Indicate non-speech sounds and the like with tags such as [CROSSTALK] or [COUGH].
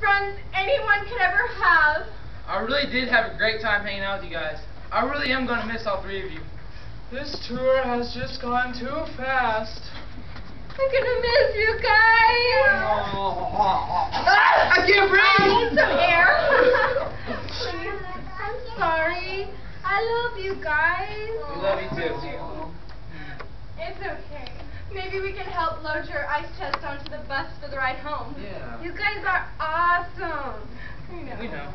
friends anyone could ever have. I really did have a great time hanging out with you guys. I really am going to miss all three of you. This tour has just gone too fast. I'm gonna miss you guys. [LAUGHS] I can't breathe. I need some air. Please. [LAUGHS] I'm sorry. I love you guys. We love you too. It's okay. Maybe we can help load your ice chest onto the bus for the ride home. Yeah. You guys are awesome. Know. We know.